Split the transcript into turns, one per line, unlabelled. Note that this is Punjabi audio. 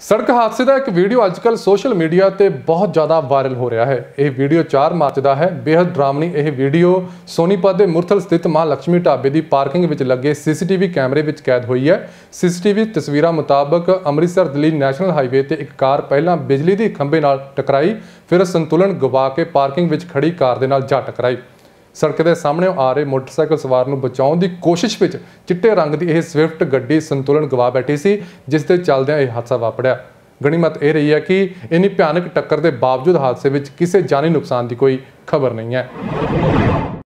ਸੜਕ ਹਾਦਸੇ ਦਾ ਇੱਕ ਵੀਡੀਓ ਅੱਜਕੱਲ ਸੋਸ਼ਲ ਮੀਡੀਆ ਤੇ ਬਹੁਤ ਜ਼ਿਆਦਾ ਵਾਇਰਲ ਹੋ ਰਿਹਾ ਹੈ। ਇਹ ਵੀਡੀਓ 4 ਮਾਰਚ ਦਾ ਹੈ। ਬੇहद ਡਰਾਮਣੀ ਇਹ ਵੀਡੀਓ ਸੋਨੀਪਤ ਦੇ ਮੁਰਥਲ ਸਥਿਤ ਮਾਂ ਲక్ష్ਮੀ ਢਾਬੇ ਦੀ ਪਾਰਕਿੰਗ ਵਿੱਚ ਲੱਗੇ ਸੀਸੀਟੀਵੀ ਕੈਮਰੇ ਵਿੱਚ ਕੈਦ ਹੋਈ ਹੈ। ਸੀਸੀਟੀਵੀ ਤਸਵੀਰਾਂ ਮੁਤਾਬਕ ਅੰਮ੍ਰਿਤਸਰ ਦਿੱਲੀ ਨੈਸ਼ਨਲ ਹਾਈਵੇ ਤੇ ਇੱਕ ਕਾਰ ਪਹਿਲਾਂ ਬਿਜਲੀ ਦੇ ਖੰਭੇ ਨਾਲ ਟਕਰਾਈ, ਫਿਰ ਸੰਤੁਲਨ ਗਵਾ ਕੇ ਪਾਰਕਿੰਗ ਵਿੱਚ ਖੜੀ ਕਾਰ ਦੇ ਨਾਲ ਜਾ ਟਕਰਾਈ। ਸੜਕ ਦੇ ਸਾਹਮਣੇ ਆ ਰਹੇ ਮੋਟਰਸਾਈਕਲ ਸਵਾਰ ਨੂੰ ਬਚਾਉਣ ਦੀ ਕੋਸ਼ਿਸ਼ ਵਿੱਚ ਚਿੱਟੇ ਰੰਗ ਦੀ ਇਹ ਸਵਿਫਟ ਗੱਡੀ ਸੰਤੁਲਨ ਗਵਾ ਬੈਠੀ ਸੀ, ਜਿਸ ਦੇ ਚੱਲਦਿਆਂ ਇਹ ਹਾਦਸਾ ਵਾਪਰਿਆ। ਗਣੀਮਤ ਇਹ ਰਹੀ ਹੈ ਕਿ ਇੰਨੀ ਭਿਆਨਕ ਟੱਕਰ ਦੇ ਬਾਵਜੂਦ ਹਾਦਸੇ ਵਿੱਚ ਕਿਸੇ ਜਾਨੀ ਨੁਕਸਾਨ ਦੀ ਕੋਈ ਖਬਰ ਨਹੀਂ ਹੈ।